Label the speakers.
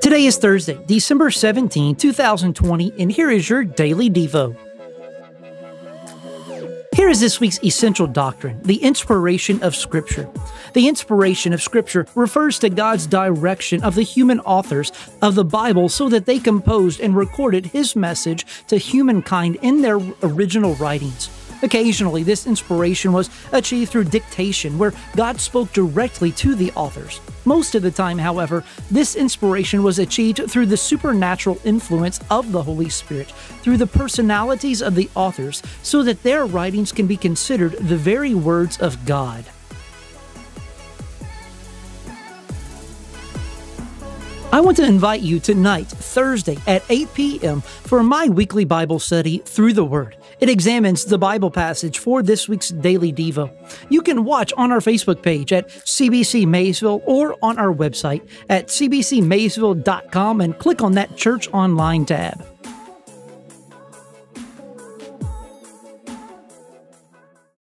Speaker 1: Today is Thursday, December 17, 2020, and here is your Daily Devo. Here is this week's essential doctrine the inspiration of Scripture. The inspiration of Scripture refers to God's direction of the human authors of the Bible so that they composed and recorded His message to humankind in their original writings. Occasionally, this inspiration was achieved through dictation, where God spoke directly to the authors. Most of the time, however, this inspiration was achieved through the supernatural influence of the Holy Spirit, through the personalities of the authors, so that their writings can be considered the very words of God. I want to invite you tonight, Thursday at 8 p.m., for my weekly Bible study through the Word. It examines the Bible passage for this week's Daily Devo. You can watch on our Facebook page at CBC Maysville or on our website at cbcmaysville.com and click on that Church Online tab.